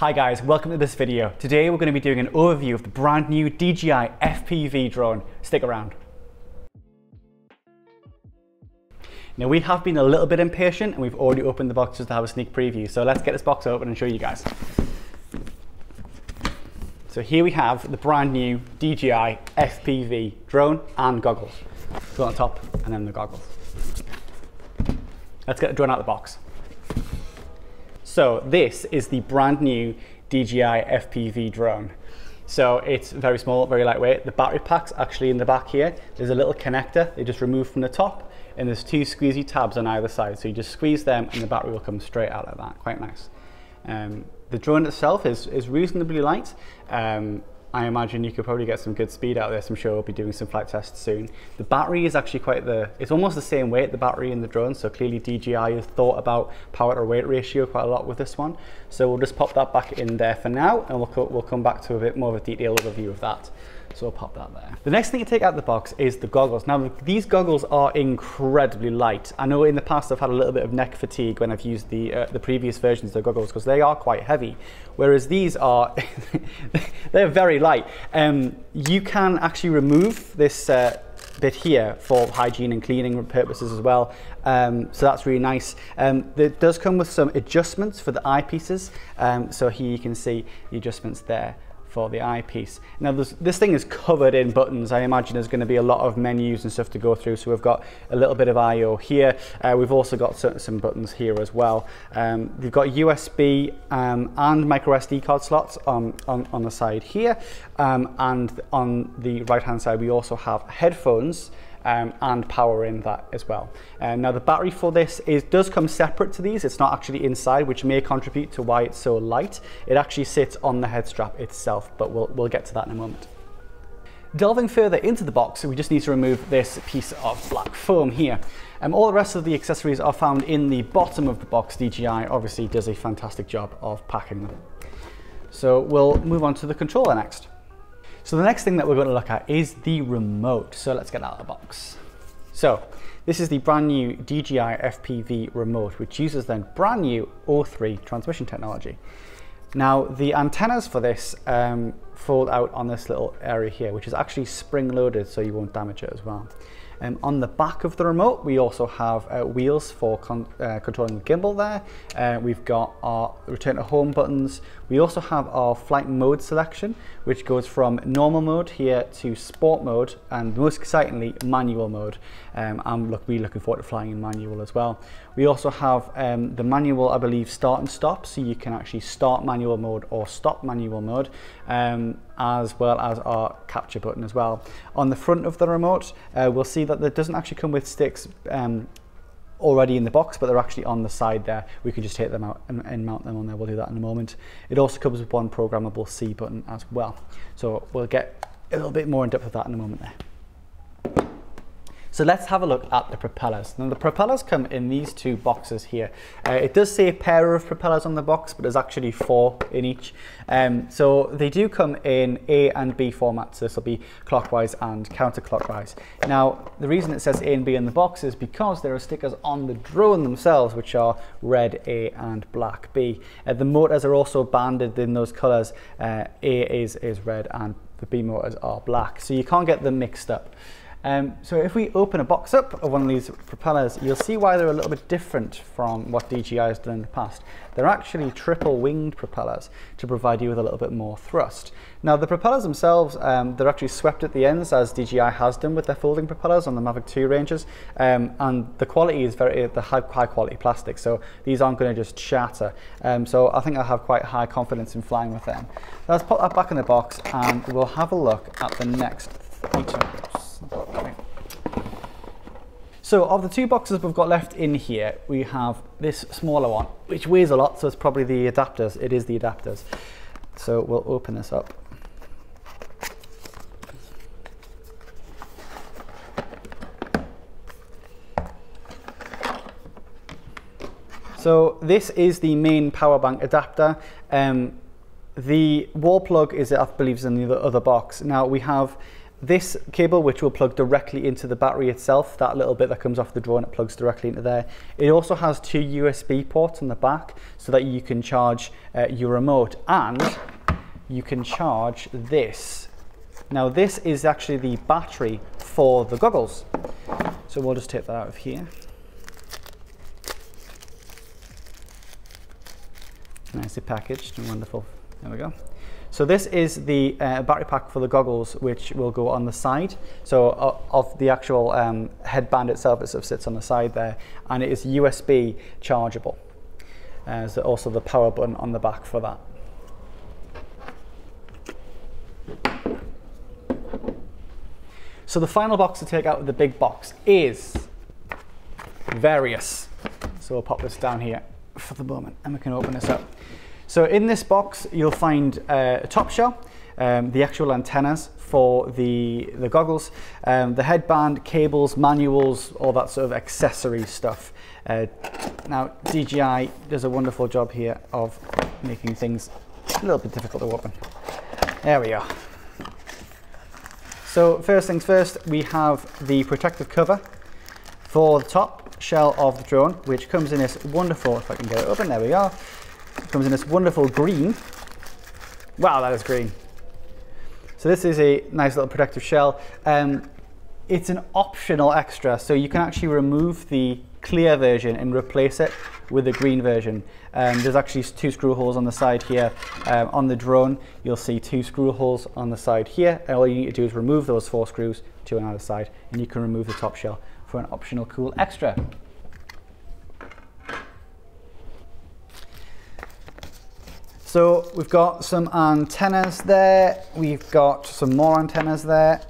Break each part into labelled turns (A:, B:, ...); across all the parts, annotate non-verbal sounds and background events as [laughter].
A: Hi guys, welcome to this video. Today we're going to be doing an overview of the brand new DJI FPV drone. Stick around. Now we have been a little bit impatient and we've already opened the boxes to have a sneak preview. So let's get this box open and show you guys. So here we have the brand new DJI FPV drone and goggles. Go on top and then the goggles. Let's get the drone out of the box. So this is the brand new DJI FPV drone. So it's very small, very lightweight. The battery pack's actually in the back here. There's a little connector they just remove from the top and there's two squeezy tabs on either side. So you just squeeze them and the battery will come straight out like that, quite nice. Um, the drone itself is, is reasonably light. Um, I imagine you could probably get some good speed out of this. I'm sure we'll be doing some flight tests soon. The battery is actually quite the, it's almost the same weight, the battery in the drone. So clearly DJI has thought about power to weight ratio quite a lot with this one. So we'll just pop that back in there for now and we'll, we'll come back to a bit more of a detailed overview of that. So I'll pop that there. The next thing to take out of the box is the goggles. Now these goggles are incredibly light. I know in the past I've had a little bit of neck fatigue when I've used the, uh, the previous versions of the goggles because they are quite heavy. Whereas these are, [laughs] they're very light. Um, you can actually remove this uh, bit here for hygiene and cleaning purposes as well. Um, so that's really nice. Um, it does come with some adjustments for the eyepieces. Um, so here you can see the adjustments there for the eyepiece. Now this thing is covered in buttons. I imagine there's going to be a lot of menus and stuff to go through. So we've got a little bit of I.O. here. Uh, we've also got some buttons here as well. Um, we've got USB um, and micro SD card slots on, on, on the side here. Um, and on the right hand side we also have headphones um, and power in that as well. Uh, now the battery for this is does come separate to these. It's not actually inside, which may contribute to why it's so light. It actually sits on the head strap itself, but we'll, we'll get to that in a moment. Delving further into the box, we just need to remove this piece of black foam here. Um, all the rest of the accessories are found in the bottom of the box. DJI obviously does a fantastic job of packing them. So we'll move on to the controller next. So the next thing that we're going to look at is the remote. So let's get out of the box. So this is the brand new DJI FPV remote, which uses then brand new O3 transmission technology. Now the antennas for this um, fold out on this little area here, which is actually spring loaded so you won't damage it as well. Um, on the back of the remote, we also have uh, wheels for con uh, controlling the gimbal there. Uh, we've got our return to home buttons. We also have our flight mode selection, which goes from normal mode here to sport mode, and most excitingly, manual mode. Um, I'm look, really looking forward to flying in manual as well. We also have um, the manual, I believe, start and stop, so you can actually start manual mode or stop manual mode, um, as well as our capture button as well. On the front of the remote, uh, we'll see that it doesn't actually come with sticks um, already in the box, but they're actually on the side there. We can just take them out and, and, mount them on there. We'll do that in a moment. It also comes with one programmable C button as well. So we'll get a little bit more in depth of that in a moment there. So let's have a look at the propellers. Now the propellers come in these two boxes here. Uh, it does say a pair of propellers on the box, but there's actually four in each. Um, so they do come in A and B formats. So this will be clockwise and counterclockwise. Now the reason it says A and B in the box is because there are stickers on the drone themselves, which are red A and black B. Uh, the motors are also banded in those colors. Uh, A is, is red and the B motors are black. So you can't get them mixed up. Um, so if we open a box up of one of these propellers, you'll see why they're a little bit different from what DJI has done in the past. They're actually triple winged propellers to provide you with a little bit more thrust. Now the propellers themselves, um, they're actually swept at the ends as DJI has done with their folding propellers on the Mavic 2 ranges. Um, and the quality is very, the high, high quality plastic. So these aren't going to just shatter. Um, so I think I have quite high confidence in flying with them. Let's put that back in the box and we'll have a look at the next items. So of the two boxes we've got left in here, we have this smaller one, which weighs a lot, so it's probably the adapters. It is the adapters. So we'll open this up. So this is the main power bank adapter. Um, the wall plug is, I believe, is in the other box. Now we have this cable, which will plug directly into the battery itself, that little bit that comes off the drone, it plugs directly into there. It also has two USB ports on the back so that you can charge uh, your remote and you can charge this. Now this is actually the battery for the goggles. So we'll just take that out of here. Nicely packaged and wonderful. There we go. So this is the uh, battery pack for the goggles, which will go on the side. So uh, of the actual um, headband itself, it sort of sits on the side there, and it is USB chargeable. Uh, there's also the power button on the back for that. So the final box to take out of the big box is various. So we'll pop this down here for the moment, and we can open this up. So in this box, you'll find uh, a top shell, um, the actual antennas for the, the goggles, um, the headband, cables, manuals, all that sort of accessory stuff. Uh, now, DJI does a wonderful job here of making things a little bit difficult to open. There we are. So first things first, we have the protective cover for the top shell of the drone, which comes in this wonderful, if I can get it open, there we are, comes in this wonderful green. Wow, that is green. So this is a nice little protective shell. Um, it's an optional extra, so you can actually remove the clear version and replace it with the green version. Um, there's actually two screw holes on the side here. Um, on the drone, you'll see two screw holes on the side here, and all you need to do is remove those four screws to another side, and you can remove the top shell for an optional cool extra. So we've got some antennas there. We've got some more antennas there.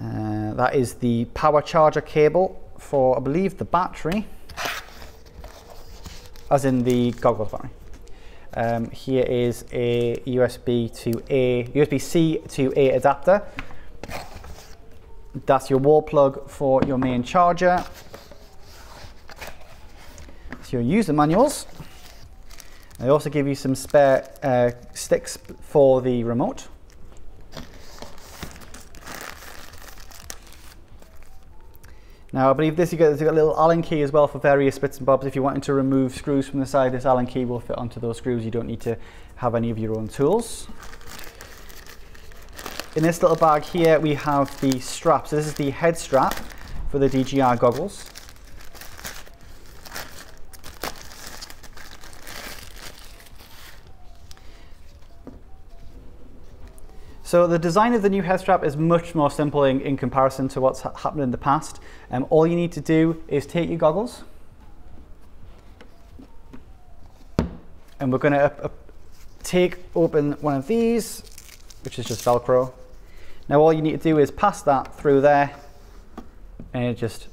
A: Uh, that is the power charger cable for, I believe, the battery, as in the goggles battery. Um, here is a USB to A, USB-C to A adapter. That's your wall plug for your main charger. So your user manuals. They also give you some spare uh, sticks for the remote. Now I believe this you got, got a little Allen key as well for various bits and bobs. If you're wanting to remove screws from the side, this Allen key will fit onto those screws. You don't need to have any of your own tools. In this little bag here we have the strap. So this is the head strap for the DJI goggles. So the design of the new head strap is much more simple in, in comparison to what's ha happened in the past. Um, all you need to do is take your goggles and we're going to uh, take open one of these, which is just Velcro. Now all you need to do is pass that through there and it just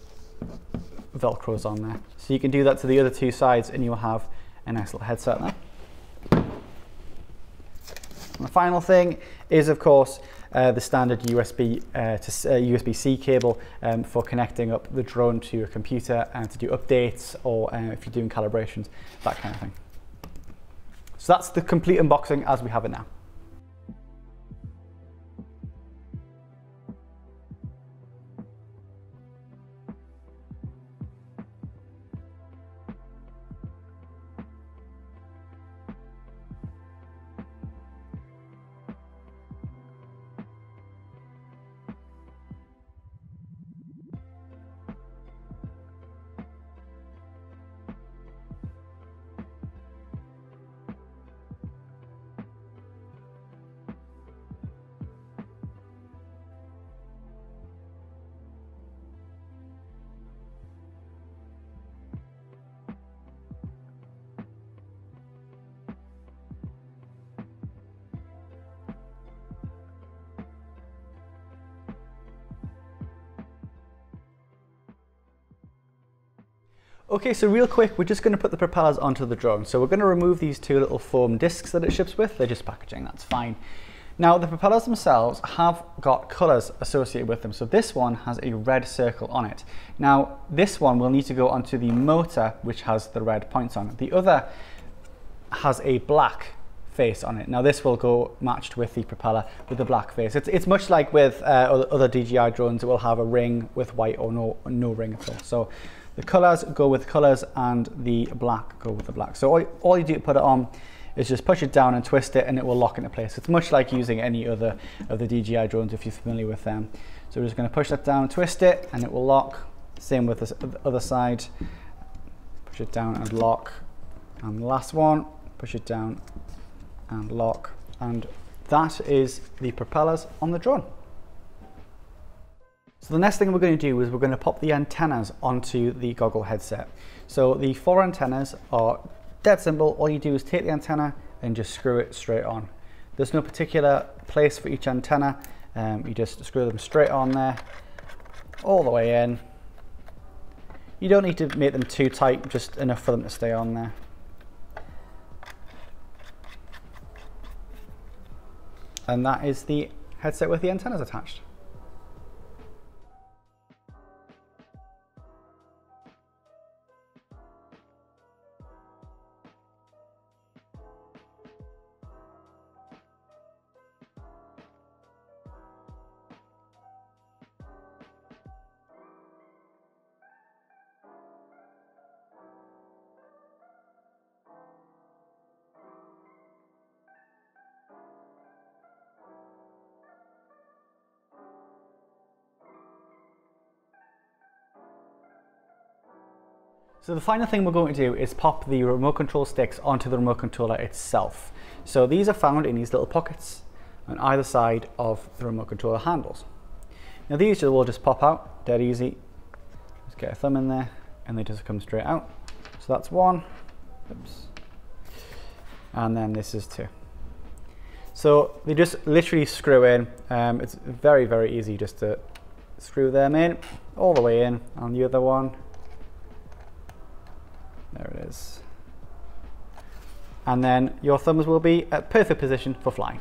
A: Velcros on there. So you can do that to the other two sides and you'll have a nice little headset there. The final thing is, of course, uh, the standard USB uh, to uh, USB-C cable um, for connecting up the drone to your computer and to do updates or uh, if you're doing calibrations, that kind of thing. So that's the complete unboxing as we have it now. Okay, so real quick, we're just going to put the propellers onto the drone. So we're going to remove these two little foam discs that it ships with. They're just packaging, that's fine. Now the propellers themselves have got colors associated with them. So this one has a red circle on it. Now this one will need to go onto the motor, which has the red points on it. The other has a black face on it. Now this will go matched with the propeller with the black face. It's, it's much like with uh, other DJI drones, it will have a ring with white or no, no ring at all. So the colors go with colors and the black go with the black. So all, all you do to put it on is just push it down and twist it and it will lock into place. It's much like using any other of the DJI drones if you're familiar with them. So we're just going to push that down twist it and it will lock. Same with the other side. Push it down and lock. And the last one, push it down and lock. And that is the propellers on the drone. So the next thing we're going to do is we're going to pop the antennas onto the goggle headset. So the four antennas are dead simple. All you do is take the antenna and just screw it straight on. There's no particular place for each antenna. Um, you just screw them straight on there, all the way in. You don't need to make them too tight, just enough for them to stay on there. And that is the headset with the antennas attached. So the final thing we're going to do is pop the remote control sticks onto the remote controller itself. So these are found in these little pockets on either side of the remote controller handles. Now these will just pop out, dead easy. Just get a thumb in there and they just come straight out. So that's one, oops. And then this is two. So they just literally screw in. Um, it's very, very easy just to screw them in all the way in on the other one there it is. And then your thumbs will be at perfect position for flying.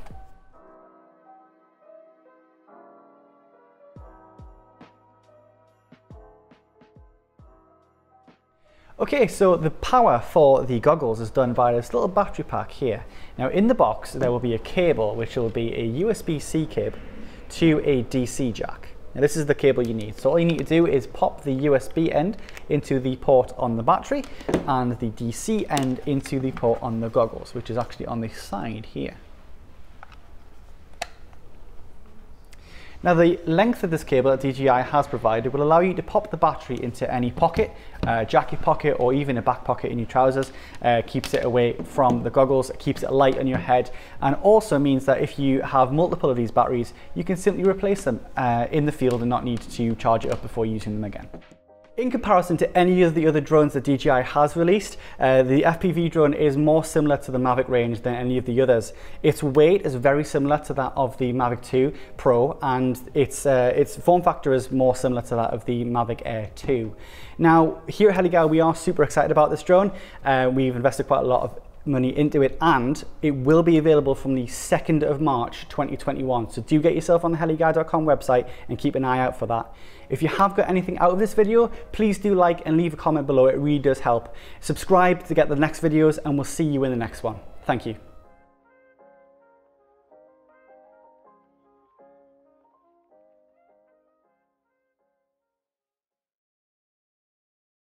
A: Okay, so the power for the goggles is done by this little battery pack here. Now in the box there will be a cable which will be a USB-C cable to a DC jack. Now this is the cable you need. So all you need to do is pop the USB end into the port on the battery and the DC end into the port on the goggles, which is actually on the side here. Now the length of this cable that DJI has provided will allow you to pop the battery into any pocket, uh, jacket pocket or even a back pocket in your trousers, uh, keeps it away from the goggles, keeps it light on your head and also means that if you have multiple of these batteries you can simply replace them uh, in the field and not need to charge it up before using them again. In comparison to any of the other drones that DJI has released, uh, the FPV drone is more similar to the Mavic range than any of the others. Its weight is very similar to that of the Mavic 2 Pro and its, uh, its form factor is more similar to that of the Mavic Air 2. Now, here at Heliguy, we are super excited about this drone. Uh, we've invested quite a lot of money into it and it will be available from the 2nd of March 2021 so do get yourself on the heliguy.com website and keep an eye out for that. If you have got anything out of this video please do like and leave a comment below. It really does help. Subscribe to get the next videos and we'll see you in the next one. Thank you